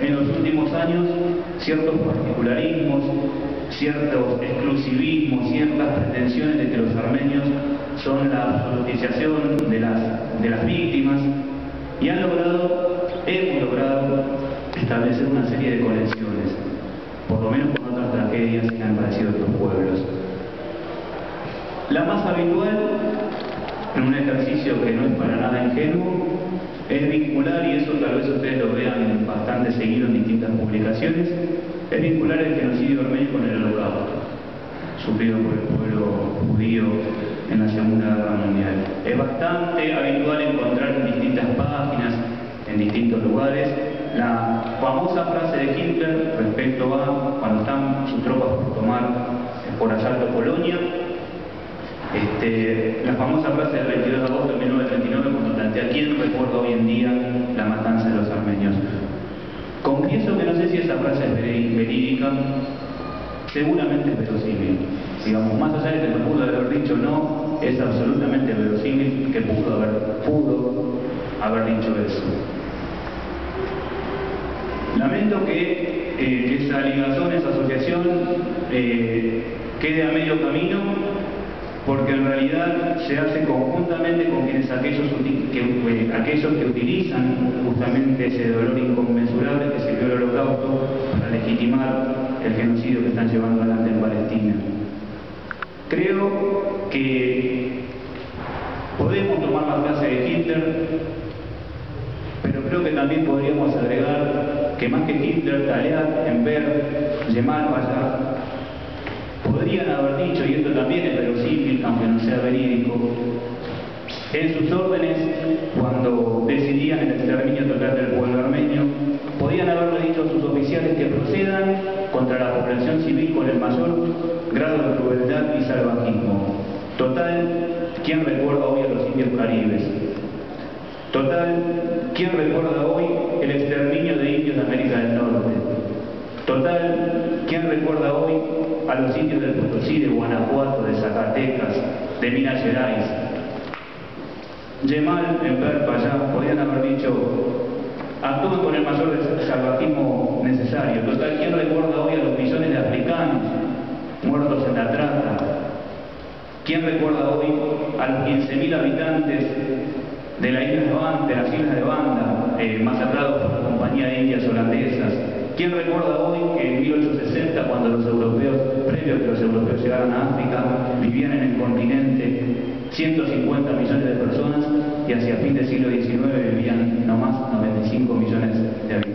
en los últimos años ciertos particularismos, ciertos exclusivismos, ciertas pretensiones de que los armenios son la absolutización de las, víctimas y han logrado, hemos logrado establecer una serie de conexiones, por lo menos con otras tragedias que han padecido otros pueblos. La más habitual, en un ejercicio que no es para nada ingenuo, es vincular, y eso tal vez ustedes lo vean bastante seguido en distintas publicaciones, es vincular el genocidio armenio con el holocausto, sufrido por el pueblo judío en la Segunda Guerra Mundial. Es bastante habitual encontrar en distintas páginas, en distintos lugares, la famosa frase de Hitler respecto a cuando están sus tropas por tomar por asalto Polonia, este, la famosa frase del 22 de agosto de 1939 cuando plantea quién recuerda hoy en día la matanza de los armenios. Confieso que no sé si esa frase es verídica, seguramente es verosímil. Digamos, más allá de que me pudo haber dicho no, es absolutamente verosímil que pudo haber, pudo haber dicho eso. Lamento que eh, esa ligación, esa asociación eh, quede a medio camino porque en realidad se hace conjuntamente con quienes aquellos que, aquellos que utilizan justamente ese dolor inconmensurable que se vio el holocausto para legitimar el genocidio que están llevando adelante en Palestina. Creo que podemos tomar la clase de Hitler, pero creo que también podríamos agregar que más que Hitler, Taleat, Enver, Yemal Bayar, podrían haber dicho, y esto también es verosímil, aunque no sea verídico, en sus órdenes, cuando decidían el exterminio total del pueblo armenio, podían haberle dicho a sus oficiales que procedan contra la población civil con el mayor grado de crueldad y salvajismo. Total, ¿quién recuerda hoy a los indios caribes? Total, ¿quién recuerda hoy el exterminio de indios de América del Norte? Total, ¿quién recuerda hoy los indios del Potosí, de Guanajuato, de Zacatecas, de Minas Gerais? Yemal, en ya podían haber dicho, actúen con el mayor salvajismo necesario. Total, ¿quién recuerda hoy a los millones de africanos muertos en la trata? ¿Quién recuerda hoy a los 15.000 habitantes de la isla de Banda, de las islas de Banda, eh, masacrados por la compañía de indias holandesas? ¿Quién recuerda hoy que en 1860, cuando los europeos, que los europeos llegaran a África, vivían en el continente 150 millones de personas y hacia fin del siglo XIX vivían no más 95 millones de habitantes?